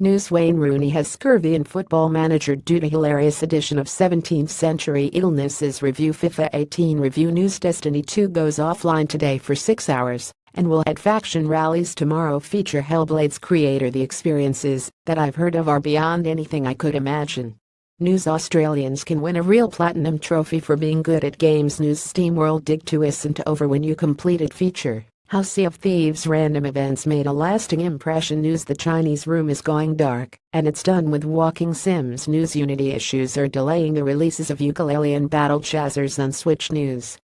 News Wayne Rooney has scurvy and football manager due to hilarious edition of 17th century illnesses. Review FIFA 18 review news Destiny 2 goes offline today for 6 hours and will head faction rallies tomorrow. Feature Hellblade's creator. The experiences that I've heard of are beyond anything I could imagine. News Australians can win a real platinum trophy for being good at games. News Steam World Dig 2 isn't over when you completed feature how Sea of Thieves random events made a lasting impression. News the Chinese room is going dark and it's done with walking sims. News unity issues are delaying the releases of Yooka-Laylee and battle chasers on Switch news